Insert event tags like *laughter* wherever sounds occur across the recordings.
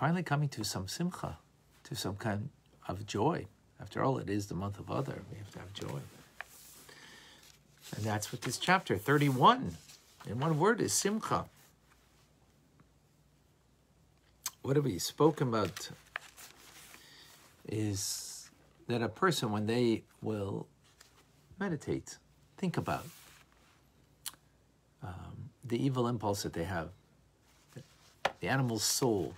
finally coming to some simcha, to some kind of joy. After all, it is the month of Adar. We have to have joy. And that's what this chapter 31, in one word, is simcha. What have we spoken about is that a person, when they will meditate, think about um, the evil impulse that they have, the animal's soul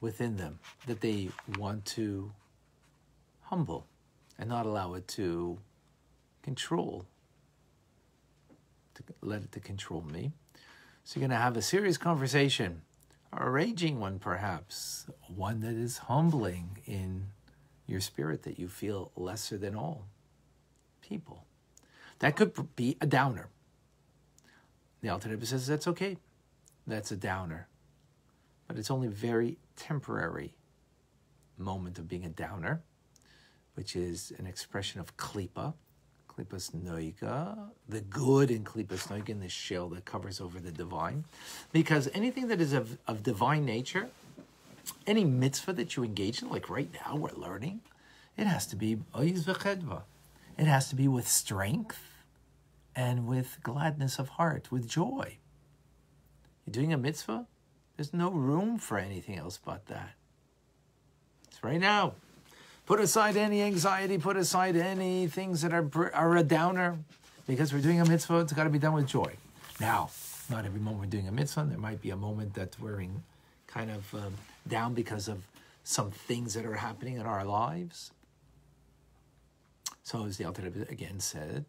within them that they want to humble and not allow it to control, to let it to control me. So you're going to have a serious conversation, a raging one perhaps, one that is humbling in your spirit that you feel lesser than all people. That could be a downer. The Alter Rebbe says that's okay. That's a downer. But it's only very temporary moment of being a downer, which is an expression of klipa, klipas noiga, the good in klipas noiga, in the shell that covers over the divine. Because anything that is of, of divine nature, any mitzvah that you engage in, like right now we're learning, it has to be. It has to be with strength and with gladness of heart, with joy. You're doing a mitzvah, there's no room for anything else but that. It's right now. Put aside any anxiety, put aside any things that are, are a downer, because we're doing a mitzvah, it's got to be done with joy. Now, not every moment we're doing a mitzvah, there might be a moment that we're in kind of um, down because of some things that are happening in our lives. So, as the Alter again said,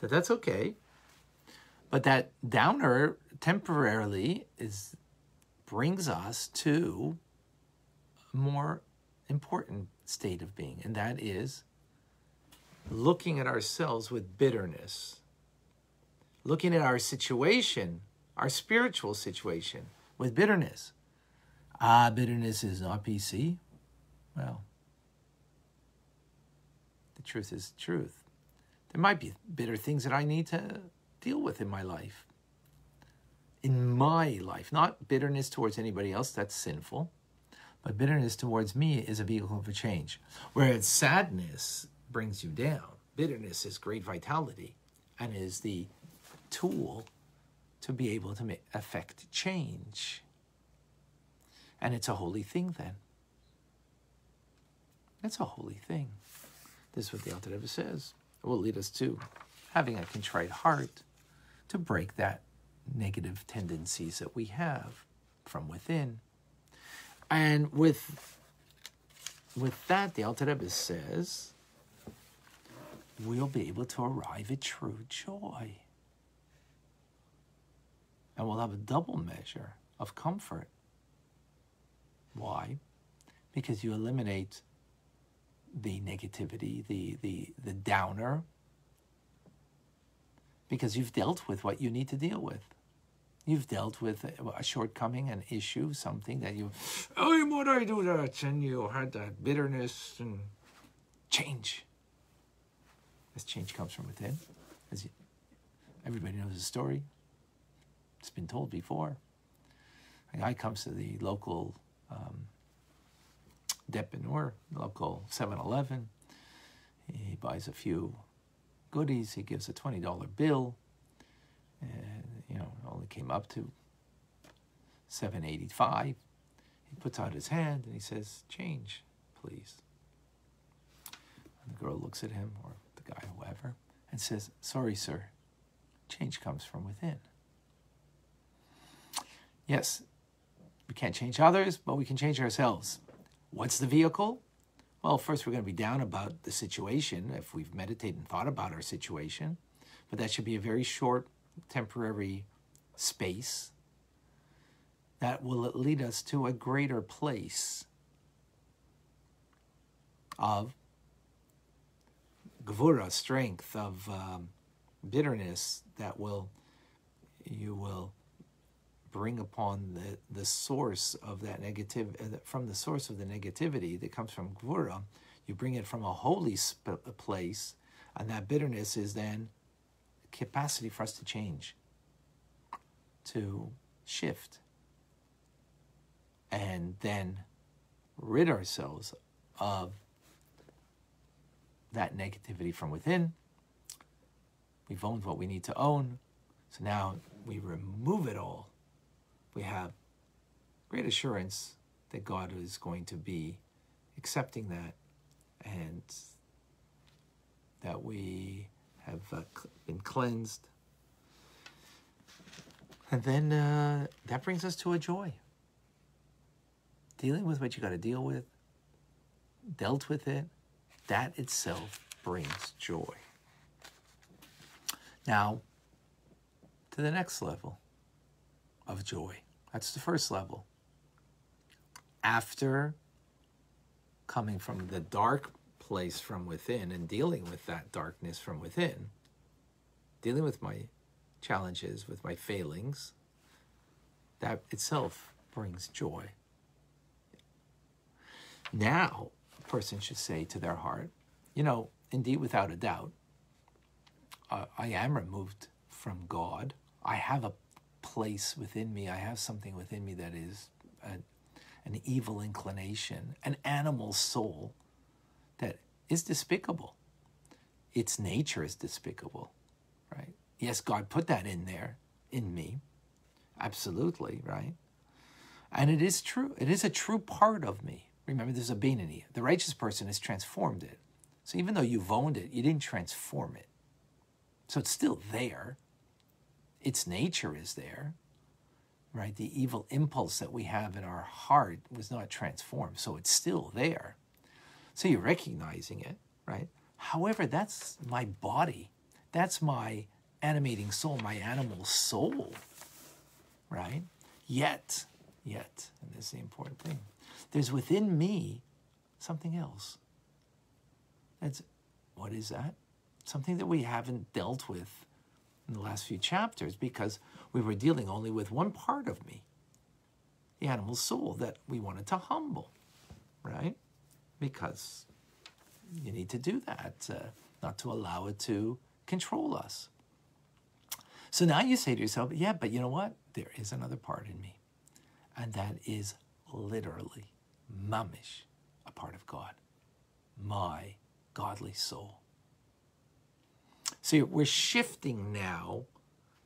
that that's okay, but that downer temporarily is brings us to a more important state of being, and that is looking at ourselves with bitterness, looking at our situation, our spiritual situation, with bitterness. Ah, bitterness is not PC. Well, the truth is the truth. There might be bitter things that I need to deal with in my life in my life, not bitterness towards anybody else, that's sinful, but bitterness towards me is a vehicle for change. Whereas sadness brings you down, bitterness is great vitality and is the tool to be able to make, affect change. And it's a holy thing then. It's a holy thing. This is what the Alter Rebbe says. It will lead us to having a contrite heart to break that negative tendencies that we have from within. And with, with that, the Alter Rebbe says, we'll be able to arrive at true joy. And we'll have a double measure of comfort. Why? Because you eliminate the negativity, the, the, the downer, because you've dealt with what you need to deal with. You've dealt with a shortcoming, an issue, something that you, oh, what I do that? And you had that bitterness and change. This change comes from within. As you, everybody knows the story. It's been told before. A guy comes to the local um, depanneur, local 7-Eleven. He buys a few goodies. He gives a $20 bill. And you know, only came up to 785. He puts out his hand and he says, change, please. And the girl looks at him, or the guy, whoever, and says, sorry, sir, change comes from within. Yes, we can't change others, but we can change ourselves. What's the vehicle? Well, first we're going to be down about the situation if we've meditated and thought about our situation, but that should be a very short temporary space that will lead us to a greater place of gvura, strength, of um, bitterness that will you will bring upon the, the source of that negative uh, from the source of the negativity that comes from gvura you bring it from a holy place and that bitterness is then capacity for us to change, to shift, and then rid ourselves of that negativity from within. We've owned what we need to own. So now we remove it all. We have great assurance that God is going to be accepting that and that we have uh, been cleansed. And then uh, that brings us to a joy. Dealing with what you got to deal with, dealt with it, that itself brings joy. Now, to the next level of joy. That's the first level. After coming from the dark place from within and dealing with that darkness from within, dealing with my challenges, with my failings, that itself brings joy. Now, a person should say to their heart, you know, indeed, without a doubt, uh, I am removed from God. I have a place within me, I have something within me that is a, an evil inclination, an animal soul that is despicable. Its nature is despicable? Yes, God put that in there, in me. Absolutely, right? And it is true. It is a true part of me. Remember, there's a Beinoni. The righteous person has transformed it. So even though you've owned it, you didn't transform it. So it's still there its nature is there, right? The evil impulse that we have in our heart was not transformed, so it's still there. So you're recognizing it, right? However, that's my body. That's my animating soul, my animal soul, right? Yet, yet, and this is the important thing, there's within me something else. That's what is that? Something that we haven't dealt with in the last few chapters because we were dealing only with one part of me, the animal soul that we wanted to humble, right? Because you need to do that, uh, not to allow it to control us. So now you say to yourself, yeah, but you know what? There is another part in me. And that is literally, mamish, a part of God, my godly soul. See, we're shifting now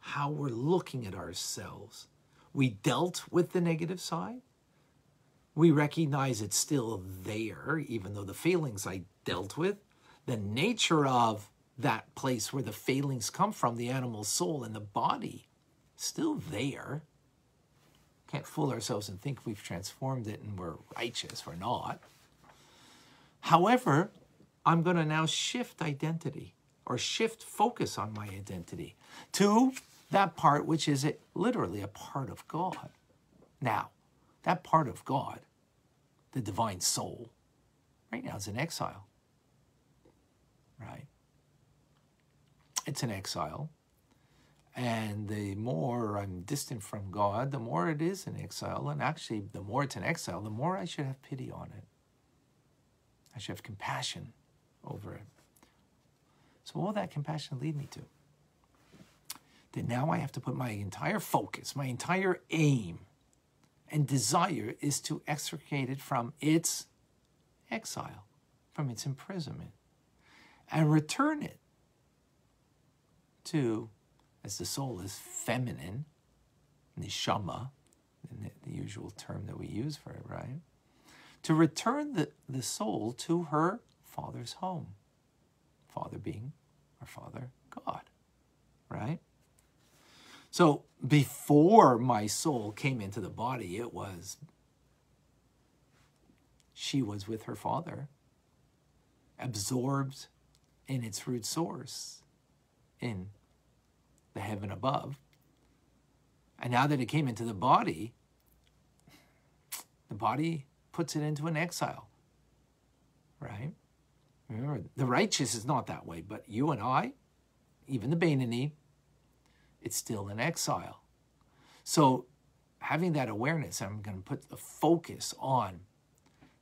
how we're looking at ourselves. We dealt with the negative side. We recognize it's still there, even though the feelings I dealt with. The nature of that place where the failings come from, the animal soul and the body, still there. Can't fool ourselves and think we've transformed it and we're righteous. We're not. However, I'm going to now shift identity or shift focus on my identity to that part which is it, literally a part of God. Now, that part of God, the divine soul, right now is in exile. Right? It's an exile. And the more I'm distant from God, the more it is an exile. And actually, the more it's an exile, the more I should have pity on it. I should have compassion over it. So what will that compassion lead me to? That now I have to put my entire focus, my entire aim and desire is to extricate it from its exile, from its imprisonment, and return it to, as the soul is feminine, neshama, the, the usual term that we use for it, right? To return the, the soul to her father's home. Father being our Father God, right? So before my soul came into the body, it was she was with her father, absorbed in its root source, in the heaven above. And now that it came into the body, the body puts it into an exile, right? Remember, the righteous is not that way, but you and I, even the Beinoni, it's still in exile. So having that awareness, I'm going to put the focus on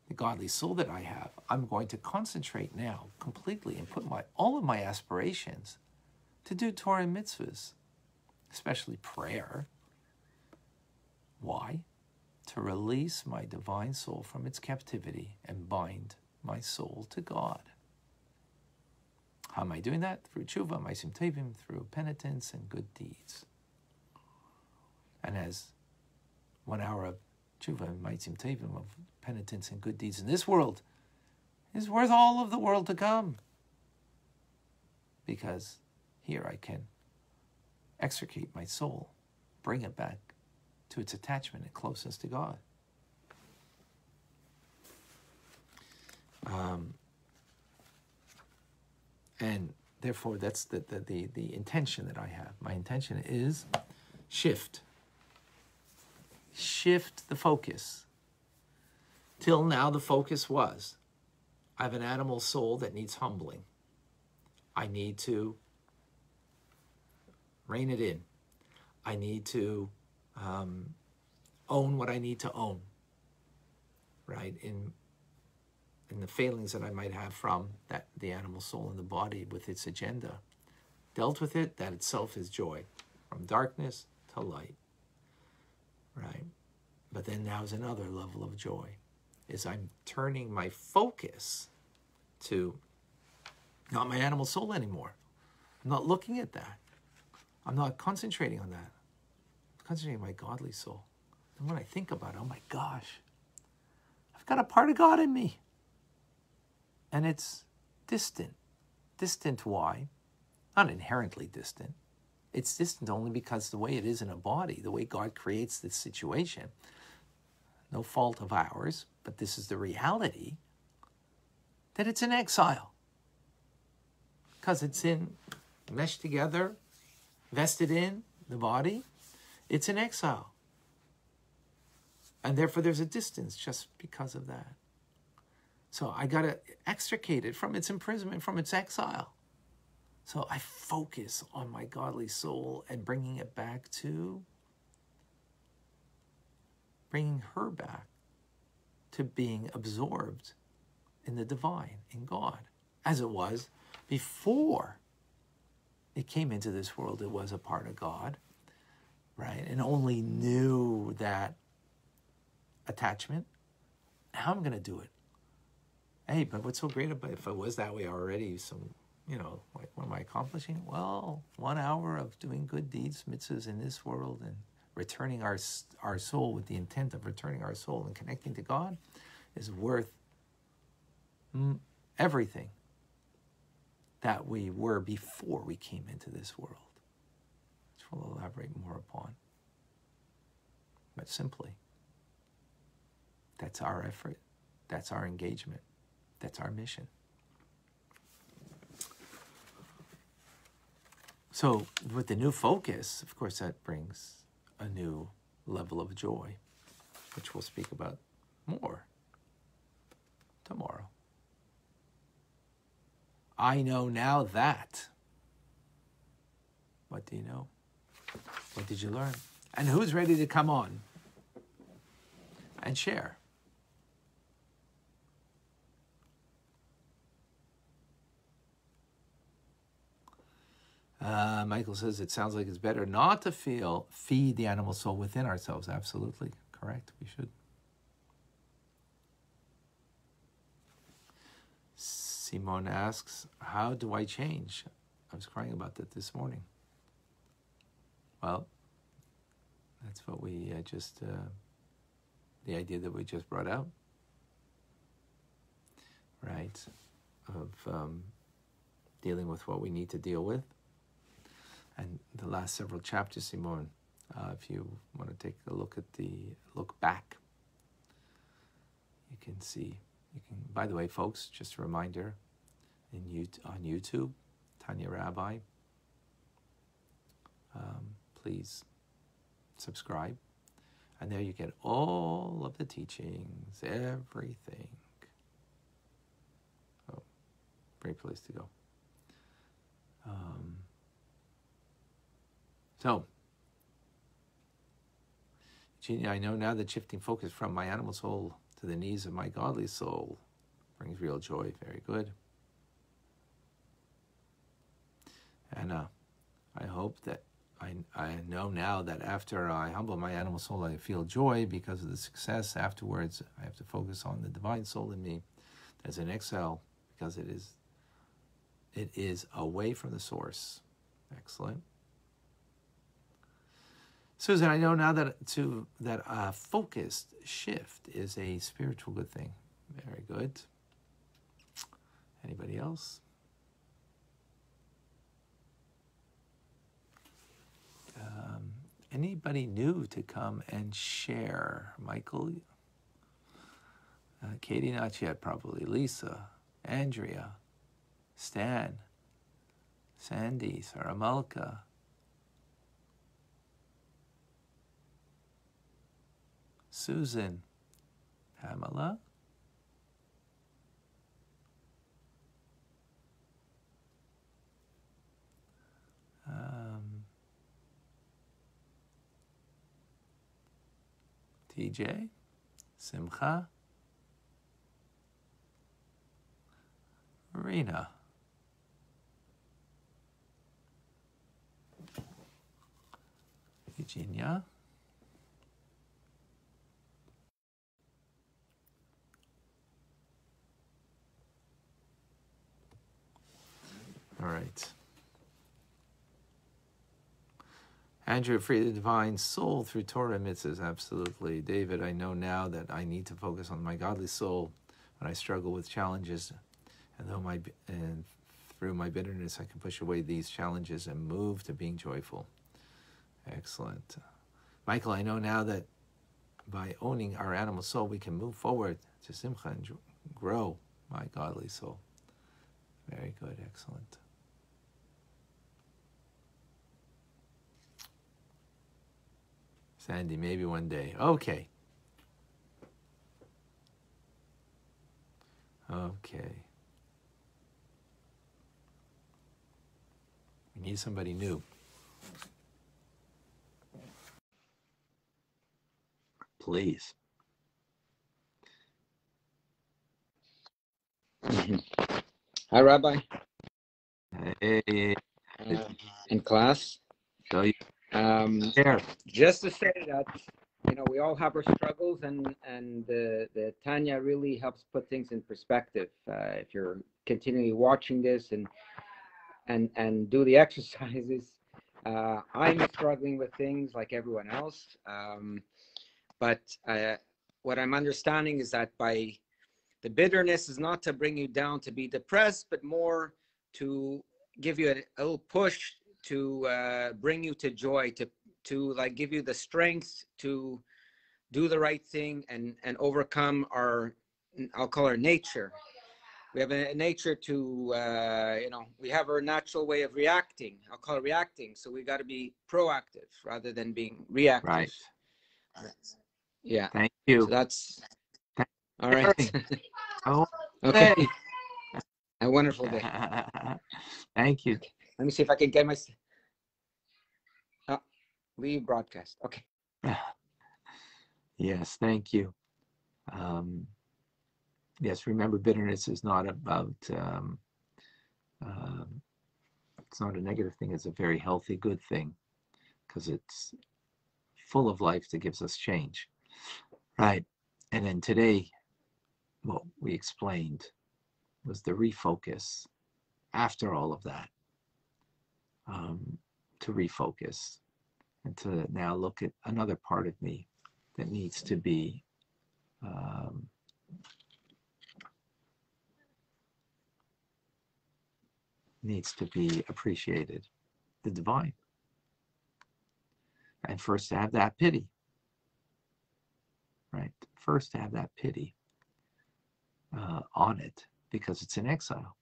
the godly soul that I have. I'm going to concentrate now completely and put my all of my aspirations to do Torah and mitzvahs, especially prayer. Why? To release my divine soul from its captivity and bind my soul to God. How am I doing that? Through tshuva, maisim tevim, through penitence and good deeds. And as one hour of tshuva, maisim tevim, of penitence and good deeds in this world is worth all of the world to come. Because here I can extricate my soul, bring it back to its attachment and closeness to God. Um, and therefore, that's the, the, the, the intention that I have. My intention is shift. Shift the focus. Till now, the focus was I have an animal soul that needs humbling. I need to rein it in. I need to um, own what I need to own, right? In in the failings that I might have from that the animal soul and the body with its agenda. Dealt with it, that itself is joy, from darkness to light, right? But then now is another level of joy, is I'm turning my focus to not my animal soul anymore. I'm not looking at that. I'm not concentrating on that. I'm concentrating on my godly soul. And when I think about it, oh my gosh, I've got a part of God in me. And it's distant. Distant why? Not inherently distant. It's distant only because the way it is in a body, the way God creates this situation, no fault of ours, but this is the reality that it's in exile. Because it's in meshed together vested in the body, it's in exile. And therefore, there's a distance just because of that. So I got to extricate it from its imprisonment, from its exile. So I focus on my godly soul and bringing it back to, bringing her back to being absorbed in the divine, in God, as it was before it came into this world, it was a part of God, right? And only knew that attachment. How am I going to do it? Hey, but what's so great about? If I was that way already, so, you know, like, what am I accomplishing? Well, one hour of doing good deeds, mitzvahs in this world, and returning our, our soul with the intent of returning our soul and connecting to God is worth everything that we were before we came into this world, which we'll elaborate more upon. But simply, that's our effort, that's our engagement, that's our mission. So, with the new focus, of course, that brings a new level of joy, which we'll speak about more tomorrow. I know now that. What do you know? What did you learn? And who's ready to come on and share? Uh, Michael says it sounds like it's better not to feel feed the animal soul within ourselves. Absolutely correct. We should. Simone asks, How do I change? I was crying about that this morning. Well, that's what we uh, just, uh, the idea that we just brought out, right? Of um, dealing with what we need to deal with. And the last several chapters, Simone, uh, if you want to take a look at the look back, you can see you can, by the way, folks, just a reminder in on YouTube, Tanya Rabbi. Um, please subscribe. And there you get all of the teachings, everything. Oh, great place to go. Um, so, Genie, I know now that shifting focus from my animal soul to the knees of my godly soul brings real joy. Very good. Anna, uh, I hope that I, I know now that after I humble my animal soul, I feel joy because of the success. Afterwards, I have to focus on the divine soul in me. There's an exhale because it is it is away from the source. Excellent. Susan, I know now that to that a focused shift is a spiritual good thing. Very good. Anybody else? Um, anybody new to come and share? Michael? Uh, Katie, not yet, probably. Lisa, Andrea, Stan, Sandy, Sarah Susan, Pamela. Um, TJ, Simcha, Marina. Eugenia. All right. Andrew, free the divine soul through Torah mitzvahs. Absolutely. David, I know now that I need to focus on my godly soul when I struggle with challenges. And though my and through my bitterness I can push away these challenges and move to being joyful. Excellent. Michael, I know now that by owning our animal soul, we can move forward to Simcha and grow my godly soul. Very good. Excellent. Sandy, maybe one day. Okay. Okay. We need somebody new. Please. *laughs* Hi, Rabbi. Hey, Uh, in class. show you Um, there. just to say that you know we all have our struggles, and and the the Tanya really helps put things in perspective. Uh, if you're continually watching this and and and do the *laughs* exercises, uh, I'm struggling with things like everyone else. Um, but uh, what I'm understanding is that by the bitterness is not to bring you down to be depressed, but more to give you a, a little push to uh, bring you to joy, to to like give you the strength to do the right thing and and overcome our I'll call our nature. We have a, nature to uh, you know we have our natural way of reacting. I'll call it reacting. So we got to be proactive rather than being reactive. Right. Yeah. Thank So you. that's all right. Oh, *laughs* okay. A wonderful day. *laughs* Thank you. Let me see if I can get my. Oh, leave broadcast. Okay. *sighs* Yes, thank you. Um, yes, remember, bitterness is not about, um, um, it's not a negative thing, it's a very healthy, good thing because it's full of life that gives us change. Right. And then today, what we explained was the refocus after all of that, um, to refocus and to now look at another part of me that needs to be um, needs to be appreciated. The divine. And first to have that pity. Right? First to have that pity uh, on it because it's in exile.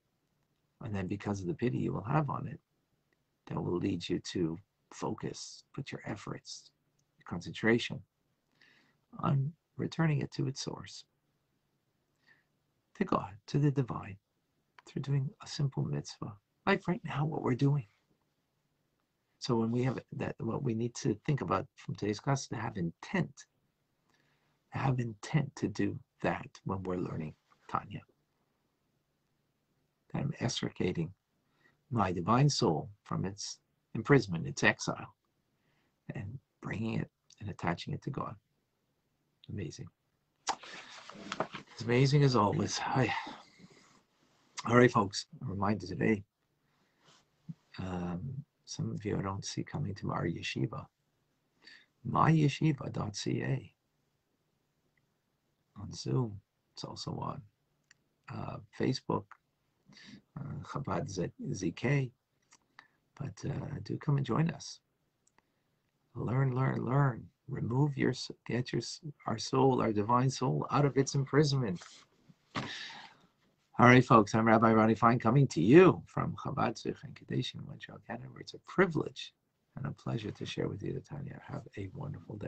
And then because of the pity you will have on it that will lead you to focus put your efforts concentration on returning it to its source, to God, to the divine, through doing a simple mitzvah, like right now, what we're doing. So when we have that, what we need to think about from today's class is to have intent, have intent to do that when we're learning Tanya. I'm extricating my divine soul from its imprisonment, its exile, and bringing it and attaching it to God. Amazing. As amazing as always. Hi. All right, folks. A reminder today. Um, some of you I don't see coming to our yeshiva. Myyeshiva.ca on Zoom. It's also on uh, Facebook, uh, Chabad ZK. But uh, do come and join us. Learn, learn, learn. Remove your, get your, our soul, our divine soul, out of its imprisonment. All right, folks. I'm Rabbi Ronnie Fine coming to you from Chabad Zichron Kadosh in Montreal, Canada. Where it's a privilege and a pleasure to share with you the Tanya. Have a wonderful day.